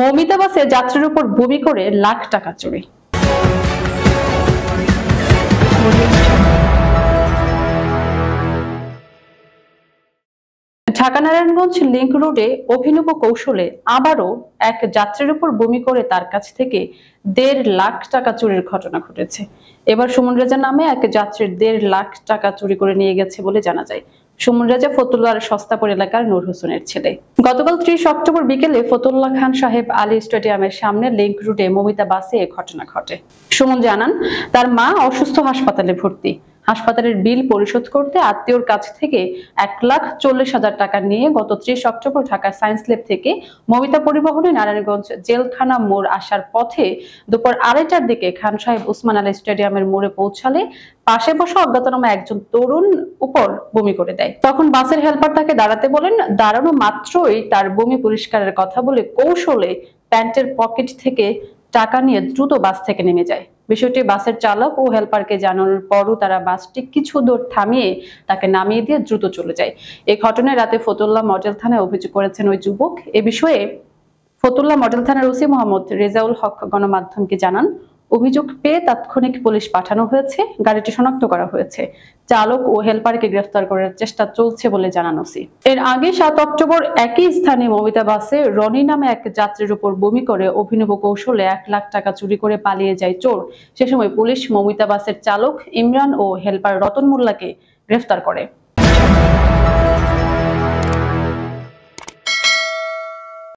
মৌমিতা বাসে যাত্রীর উপর বমি করে লাখ টাকা চুরি। ঢাকা নারায়ণগঞ্জ লিংক রোডে অভিনব কৌশলে আবারও এক যাত্রীর উপর বমি করে তার কাছ থেকে দেড় লাখ টাকা চুরির ঘটনা ঘটেছে। এবার সুমন রেজা নামে এক যাত্রীর দেড় লাখ টাকা চুরি করে নিয়ে গেছে বলে জানা যায়। সুমন রাজা ফতুল্লার সস্তাপুর এলাকার নূর হোসেনের ছেলে। গতকাল ত্রিশ অক্টোবর বিকেলে ফতুল্লা খান সাহেব আলী স্টেডিয়ামের সামনে লিঙ্ক রুটে মমিতা বাসে এ ঘটনা ঘটে। সুমন জানান, তার মা অসুস্থ হাসপাতালে ভর্তি। হাসপাতালের বিল পরিশোধ করতে আত্মীয়র কাছ থেকে এক লাখ চল্লিশ হাজার টাকা নিয়ে গত ত্রিশ অক্টোবর ঢাকা সায়েন্স ল্যাব থেকে মমিতা পরিবহনে নারায়ণগঞ্জ জেলখানা মোড় আসার পথে দুপুর আড়াইটার দিকে খান সাহেব উসমান আলী স্টেডিয়ামের মোড়ে পৌঁছালে পাশে বসা অজ্ঞাতনামা একজন তরুণ উপর বমি করে দেয়। তখন বাসের হেল্পার তাকে দাঁড়াতে বলেন, দাঁড়ানো মাত্রই তার বমি পরিষ্কারের কথা বলে কৌশলে প্যান্টের পকেট থেকে টাকা নিয়ে দ্রুত বাস থেকে নেমে যায়। বিষয়টি বাসের চালক ও হেলপারকে জানানোর পরও তারা বাসটি কিছু দূর থামিয়ে তাকে নামিয়ে দিয়ে দ্রুত চলে যায়। এই ঘটনায় রাতে ফতুল্লাহ মডেল থানায় অভিযোগ করেছেন ওই যুবক। এ বিষয়ে ফতুল্লাহ মডেল থানার ওসি মোহাম্মদ রেজাউল হক গণমাধ্যমকে জানান। অভিযোগ পেয়ে তাৎক্ষণিক পুলিশ পাঠানো হয়েছে, গাড়িটি শনাক্ত করা হয়েছে। চালক ও হেলপারকে গ্রেফতার করার চেষ্টা চলছে বলে জানানো ওসি এর আগে সাত অক্টোবর একই স্থানে মমিতা বাসে রনি নামে এক যাত্রীর উপর বমি করে অভিনব কৌশলে এক লাখ টাকা চুরি করে পালিয়ে যায় চোর। সে সময় পুলিশ মমিতা বাসের চালক ইমরান ও হেলপার রতন মোল্লাকে গ্রেফতার করে।